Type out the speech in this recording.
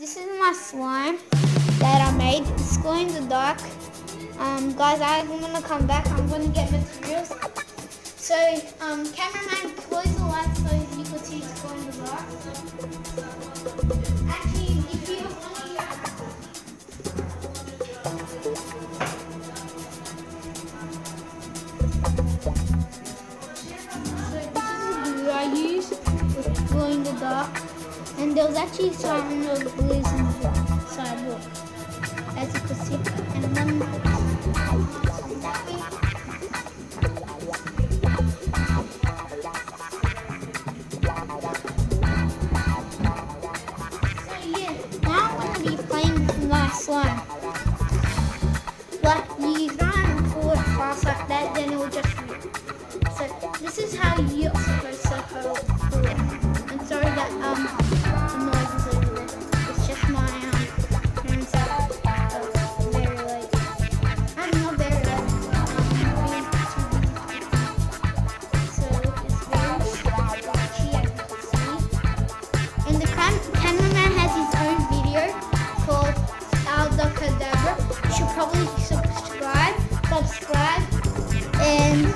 this is my slime that I made. It's glow in the dark. Um, guys, I'm gonna come back. I'm gonna get materials. So, um, cameraman, close the lights so you can see it's glow in the dark. Actually, if you want, So this is the glue I use glow in the dark. And there was actually some of glues in the sidewalk, as you can see. And then So yeah, now I'm gonna be playing with my slime. Like you pull it fast like that, then it will just. So this is how you always subscribe, subscribe, and